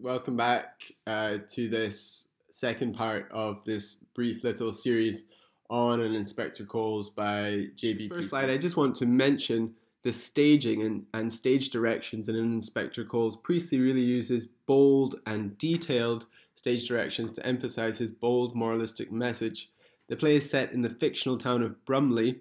welcome back uh, to this second part of this brief little series on an Inspector Calls by JB. First slide, I just want to mention the staging and, and stage directions in an Inspector Calls. Priestley really uses bold and detailed stage directions to emphasize his bold moralistic message. The play is set in the fictional town of Brumley,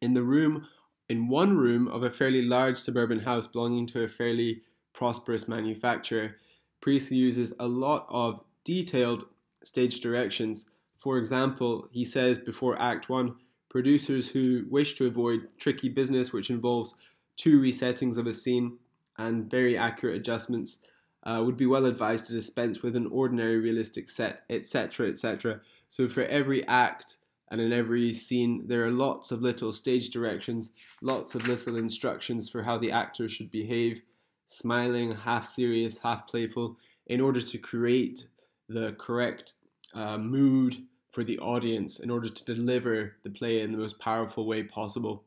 in the room, in one room of a fairly large suburban house belonging to a fairly prosperous manufacturer. Priestley uses a lot of detailed stage directions. For example, he says before Act 1 producers who wish to avoid tricky business, which involves two resettings of a scene and very accurate adjustments, uh, would be well advised to dispense with an ordinary realistic set, etc. etc. So, for every act and in every scene, there are lots of little stage directions, lots of little instructions for how the actor should behave smiling, half serious, half playful, in order to create the correct uh, mood for the audience, in order to deliver the play in the most powerful way possible.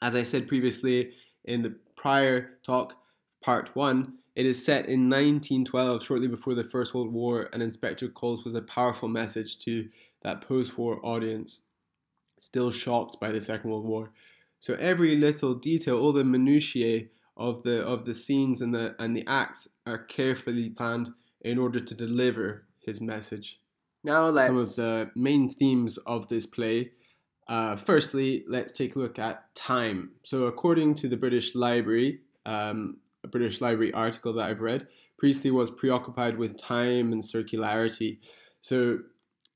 As I said previously in the prior talk, part one, it is set in 1912, shortly before the First World War, and Inspector Calls was a powerful message to that post war audience, still shocked by the Second World War. So every little detail, all the minutiae of the of the scenes and the and the acts are carefully planned in order to deliver his message. Now let's some of the main themes of this play. Uh, firstly, let's take a look at time. So, according to the British Library, um, a British Library article that I've read, Priestley was preoccupied with time and circularity. So,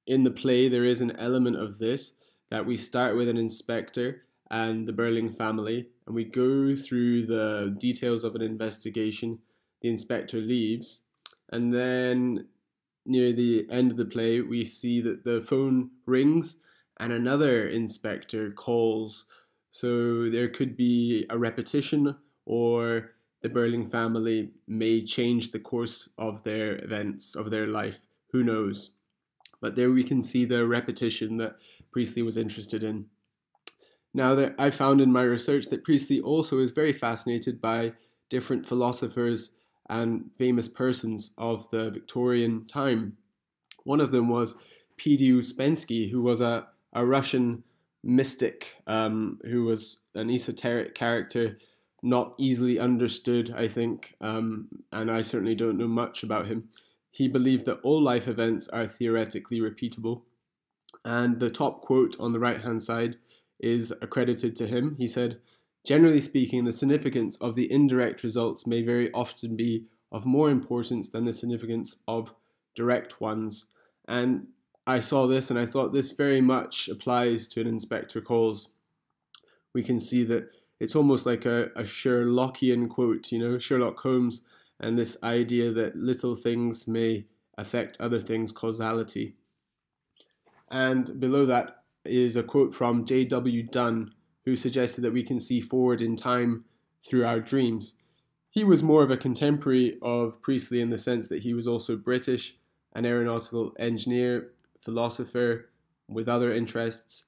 in the play, there is an element of this that we start with an inspector and the Birling family, and we go through the details of an investigation. The inspector leaves, and then near the end of the play, we see that the phone rings and another inspector calls. So there could be a repetition, or the Birling family may change the course of their events, of their life. Who knows? But there we can see the repetition that Priestley was interested in. Now, that I found in my research that Priestley also is very fascinated by different philosophers and famous persons of the Victorian time. One of them was P.D. Ouspensky, who was a, a Russian mystic um, who was an esoteric character, not easily understood, I think, um, and I certainly don't know much about him. He believed that all life events are theoretically repeatable. And the top quote on the right hand side is accredited to him. He said, Generally speaking, the significance of the indirect results may very often be of more importance than the significance of direct ones. And I saw this and I thought this very much applies to an inspector calls. We can see that it's almost like a, a Sherlockian quote, you know, Sherlock Holmes, and this idea that little things may affect other things, causality. And below that, is a quote from J.W. Dunne, who suggested that we can see forward in time through our dreams. He was more of a contemporary of Priestley in the sense that he was also British, an aeronautical engineer, philosopher, with other interests.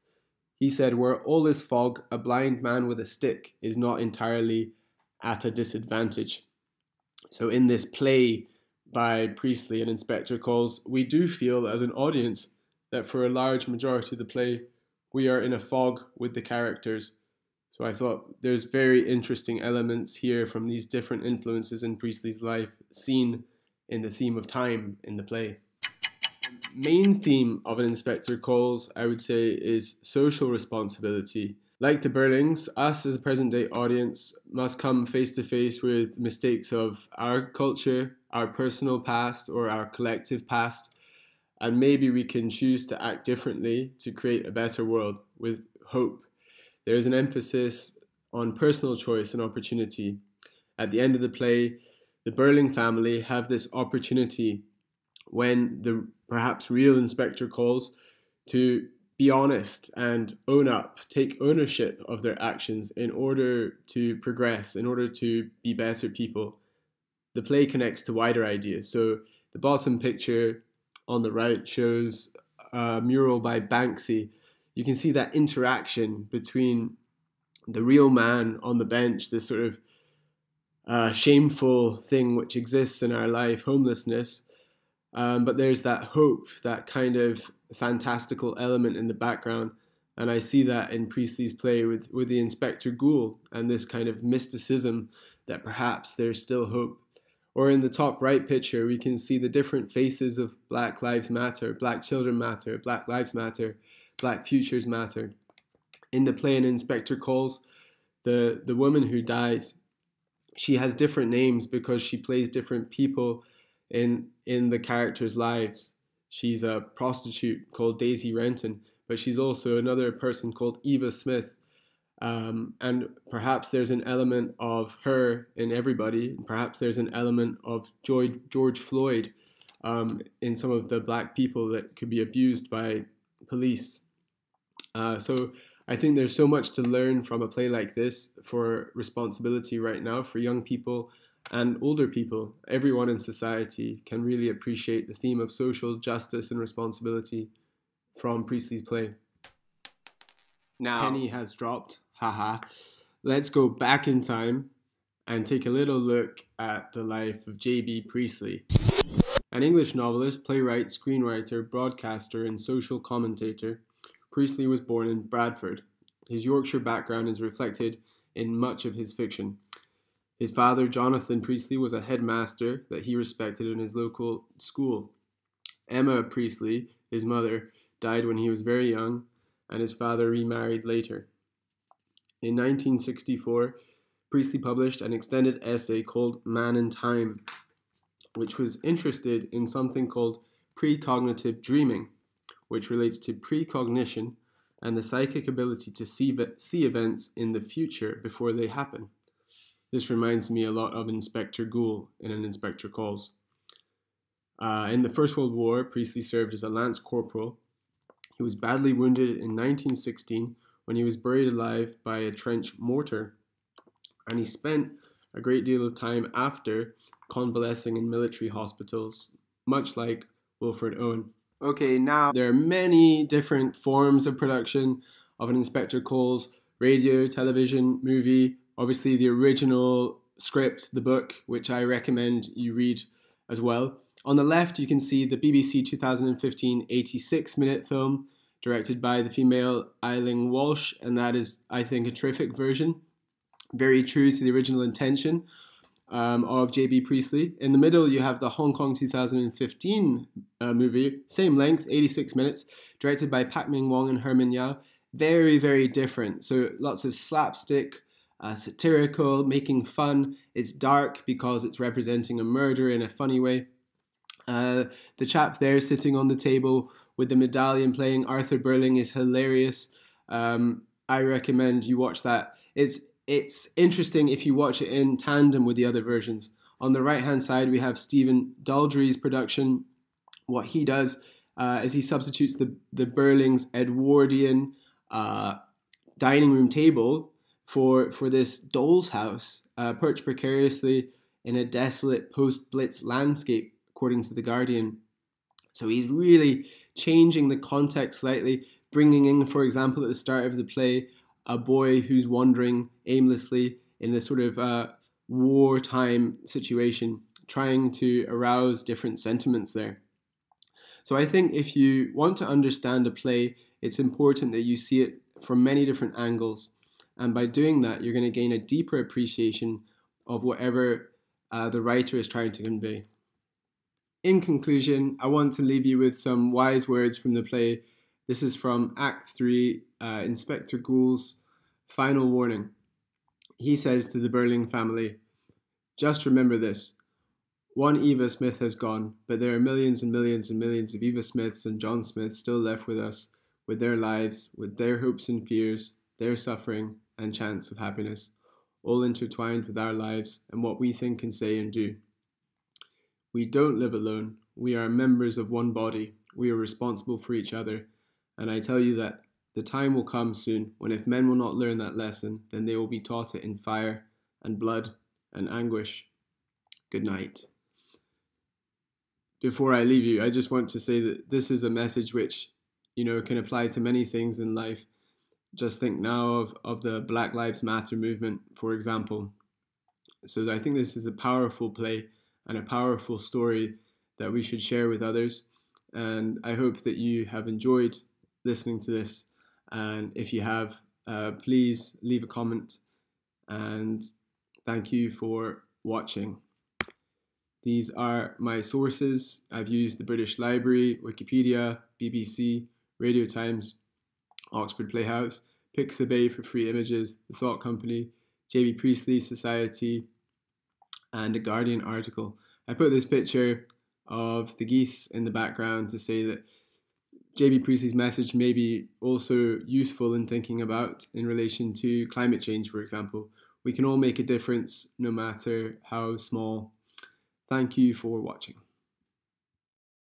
He said, Where all is fog, a blind man with a stick is not entirely at a disadvantage. So, in this play by Priestley and Inspector Calls, we do feel as an audience that for a large majority of the play, we are in a fog with the characters. So I thought there's very interesting elements here from these different influences in Priestley's life seen in the theme of time in the play. Main theme of an inspector calls, I would say, is social responsibility. Like the Birlings, us as a present day audience must come face to face with mistakes of our culture, our personal past, or our collective past, and maybe we can choose to act differently to create a better world with hope. There is an emphasis on personal choice and opportunity. At the end of the play, the Birling family have this opportunity when the perhaps real inspector calls to be honest and own up, take ownership of their actions in order to progress, in order to be better people. The play connects to wider ideas. So the bottom picture on the right shows a mural by Banksy. You can see that interaction between the real man on the bench, this sort of uh, shameful thing which exists in our life, homelessness. Um, but there's that hope, that kind of fantastical element in the background. And I see that in Priestley's play with, with the Inspector Goole and this kind of mysticism that perhaps there's still hope. Or in the top right picture, we can see the different faces of Black Lives Matter, Black Children Matter, Black Lives Matter, Black Futures Matter. In the play, an inspector calls the, the woman who dies, she has different names because she plays different people in, in the characters' lives. She's a prostitute called Daisy Renton, but she's also another person called Eva Smith, um, and perhaps there's an element of her in everybody. Perhaps there's an element of George, George Floyd um, in some of the black people that could be abused by police. Uh, so I think there's so much to learn from a play like this for responsibility right now for young people and older people. Everyone in society can really appreciate the theme of social justice and responsibility from Priestley's play. Now, penny has dropped haha, let's go back in time and take a little look at the life of J.B. Priestley. An English novelist, playwright, screenwriter, broadcaster, and social commentator, Priestley was born in Bradford. His Yorkshire background is reflected in much of his fiction. His father, Jonathan Priestley, was a headmaster that he respected in his local school. Emma Priestley, his mother, died when he was very young, and his father remarried later. In 1964, Priestley published an extended essay called Man and Time, which was interested in something called precognitive dreaming, which relates to precognition and the psychic ability to see, see events in the future before they happen. This reminds me a lot of Inspector Goole in An Inspector Calls. Uh, in the First World War, Priestley served as a lance corporal. He was badly wounded in 1916 when he was buried alive by a trench mortar, and he spent a great deal of time after convalescing in military hospitals, much like Wilfred Owen. Okay, now there are many different forms of production of an Inspector Calls radio, television, movie. Obviously, the original script, the book, which I recommend you read as well. On the left, you can see the BBC 2015 86 minute film directed by the female Eileen Walsh, and that is, I think, a terrific version. Very true to the original intention um, of J.B. Priestley. In the middle, you have the Hong Kong 2015 uh, movie, same length, 86 minutes, directed by Pak Ming Wong and Herman Yau. Very, very different. So lots of slapstick, uh, satirical, making fun. It's dark because it's representing a murder in a funny way. Uh, the chap there sitting on the table with the medallion playing Arthur Birling is hilarious. Um, I recommend you watch that. It's it's interesting if you watch it in tandem with the other versions. On the right hand side, we have Stephen Daldry's production. What he does uh, is he substitutes the the Birling's Edwardian uh, dining room table for for this doll's house, uh, perched precariously in a desolate post Blitz landscape according to The Guardian. So he's really changing the context slightly, bringing in, for example, at the start of the play, a boy who's wandering aimlessly in a sort of uh, wartime situation, trying to arouse different sentiments there. So I think if you want to understand a play, it's important that you see it from many different angles. And by doing that, you're going to gain a deeper appreciation of whatever uh, the writer is trying to convey in conclusion, I want to leave you with some wise words from the play. This is from Act 3, uh, Inspector Goole's final warning. He says to the Birling family, Just remember this. One Eva Smith has gone, but there are millions and millions and millions of Eva Smiths and John Smiths still left with us, with their lives, with their hopes and fears, their suffering and chance of happiness, all intertwined with our lives and what we think and say and do. We don't live alone. We are members of one body. We are responsible for each other. And I tell you that the time will come soon when if men will not learn that lesson, then they will be taught it in fire and blood and anguish. Good night. Before I leave you, I just want to say that this is a message which, you know, can apply to many things in life. Just think now of, of the Black Lives Matter movement, for example. So I think this is a powerful play and a powerful story that we should share with others. And I hope that you have enjoyed listening to this. And if you have, uh, please leave a comment. And thank you for watching. These are my sources. I've used the British Library, Wikipedia, BBC, Radio Times, Oxford Playhouse, Pixabay for free images, The Thought Company, J.B. Priestley Society, and a Guardian article. I put this picture of the geese in the background to say that J.B. Priestley's message may be also useful in thinking about in relation to climate change, for example. We can all make a difference no matter how small. Thank you for watching.